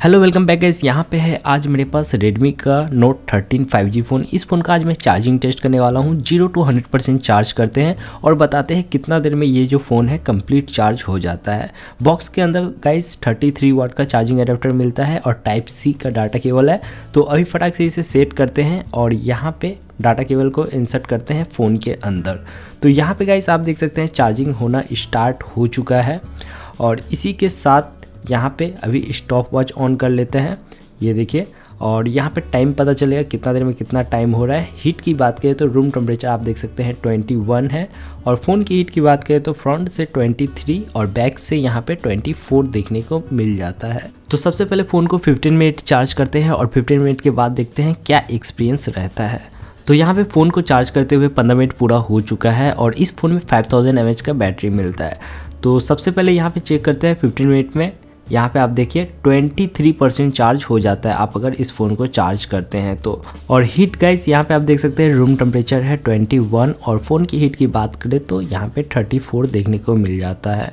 Hello, welcome back guys. यहाँ पे है आज मेरे पास रेडमी का Note 13 5G फ़ोन इस फ़ोन का आज मैं चार्जिंग टेस्ट करने वाला हूँ। Zero to hundred percent charge करते हैं और बताते हैं कितना देर में ये जो फ़ोन है कंप्लीट चार्ज हो जाता है। बॉक्स के अंदर गाइस 33 वाट का चार्जिंग एडेप्टर मिलता है और टाइप सी का डाटा केबल है। तो अभी फटाक से इसे सेट करते हैं और यहाँ पर डाटा केबल को इंसर्ट करते हैं फ़ोन के अंदर। तो यहाँ पर गाइस आप देख सकते हैं चार्जिंग होना स्टार्ट हो चुका है और इसी के साथ यहाँ पे अभी स्टॉप वॉच ऑन कर लेते हैं। ये देखिए, और यहाँ पे टाइम पता चलेगा कितना देर में कितना टाइम हो रहा है। हीट की बात करें तो रूम टेम्परेचर आप देख सकते हैं 21 है, और फ़ोन की हीट की बात करें तो फ्रंट से 23 और बैक से यहाँ पे 24 देखने को मिल जाता है। तो सबसे पहले फ़ोन को 15 मिनट चार्ज करते हैं और 15 मिनट के बाद देखते हैं क्या एक्सपीरियंस रहता है। तो यहाँ पे फ़ोन को चार्ज करते हुए 15 मिनट पूरा हो चुका है और इस फ़ोन में 5000 थाउज़ेंड का बैटरी मिलता है। तो सबसे पहले यहाँ पे चेक करते हैं 15 मिनट में यहाँ पे आप देखिए 23 परसेंट चार्ज हो जाता है आप अगर इस फ़ोन को चार्ज करते हैं तो। और हीट गाइस यहाँ पे आप देख सकते हैं रूम टेम्परेचर है 21 और फ़ोन की हीट की बात करें तो यहाँ पे 34 देखने को मिल जाता है।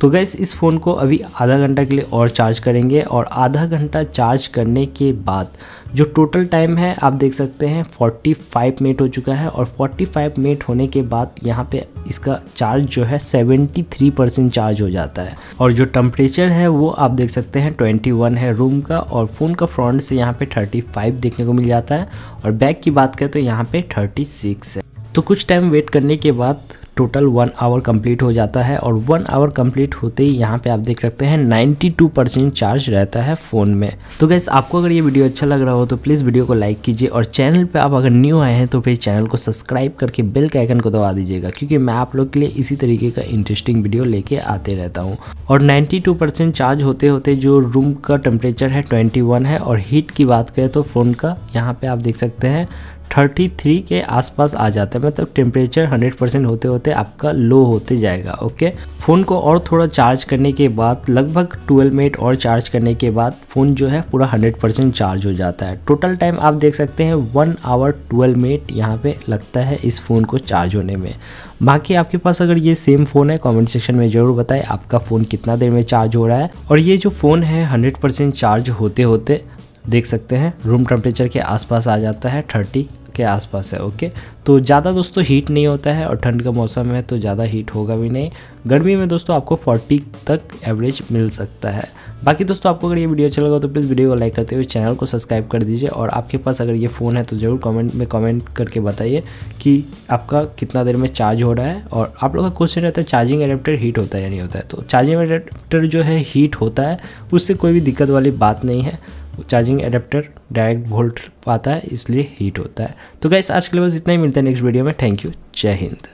तो गैस इस फ़ोन को अभी आधा घंटा के लिए और चार्ज करेंगे और आधा घंटा चार्ज करने के बाद जो टोटल टाइम है, आप देख सकते हैं 45 मिनट हो चुका है और 45 मिनट होने के बाद यहाँ पे इसका चार्ज जो है 73 परसेंट चार्ज हो जाता है। और जो टेम्परेचर है, वो आप देख सकते हैं 21 है रूम का और फ़ोन का फ्रंट से यहाँ पे 35 देखने को मिल जाता है। और बैक की बात करें तो यहाँ पे 36 है। तो कुछ टाइम वेट करने के बाद टोटल वन आवर कंप्लीट हो जाता है और वन आवर कंप्लीट होते ही यहाँ पे आप देख सकते हैं 92 परसेंट चार्ज रहता है फ़ोन में। तो गैस आपको अगर ये वीडियो अच्छा लग रहा हो तो प्लीज़ वीडियो को लाइक कीजिए और चैनल पे आप अगर न्यू आए हैं तो फिर चैनल को सब्सक्राइब करके बेल के आइकन को दबा दीजिएगा, क्योंकि मैं आप लोग के लिए इसी तरीके का इंटरेस्टिंग वीडियो लेके आते रहता हूँ। और नाइन्टी चार्ज होते होते जो रूम का टेम्परेचर है ट्वेंटी है, और हीट की बात करें तो फ़ोन का, यहाँ पर आप देख सकते हैं 33 के आसपास आ जाता है मतलब टेम्परेचर 100 परसेंट होते होते आपका लो होते जाएगा ओके फ़ोन को और थोड़ा चार्ज करने के बाद, लगभग 12 मिनट और चार्ज करने के बाद फ़ोन जो है पूरा 100 परसेंट चार्ज हो जाता है। टोटल टाइम आप देख सकते हैं वन आवर 12 मिनट यहाँ पे लगता है इस फ़ोन को चार्ज होने में। बाकी आपके पास अगर ये सेम फ़ोन है कमेंट सेक्शन में ज़रूर बताएँ आपका फ़ोन कितना देर में चार्ज हो रहा है। और ये जो फ़ोन है हंड्रेड परसेंट चार्ज होते होते देख सकते हैं। रूम टेम्परेचर के आसपास आ जाता है थर्टी के आसपास है ओके तो ज़्यादा दोस्तों हीट नहीं होता है और ठंड का मौसम है तो ज़्यादा हीट होगा भी नहीं। गर्मी में दोस्तों आपको 40 तक एवरेज मिल सकता है। बाकी दोस्तों आपको अगर ये वीडियो अच्छा लगा तो प्लीज़ वीडियो को लाइक करते हुए चैनल को सब्सक्राइब कर दीजिए और आपके पास अगर ये फ़ोन है तो ज़रूर कमेंट में कमेंट करके बताइए कि आपका कितना देर में चार्ज हो रहा है और आप लोग का क्वेश्चन रहता है चार्जिंग अडेप्टर हीट होता है या नहीं होता है। तो चार्जिंग अडेप्टर जो है हीट होता है, उससे कोई भी दिक्कत वाली बात नहीं है। चार्जिंग एडेप्टर डायरेक्ट वोल्ट पाता है, इसलिए हीट होता है। तो गैस आज के लिए बस इतना ही, मिलता है नेक्स्ट वीडियो में। थैंक यू जय हिंद।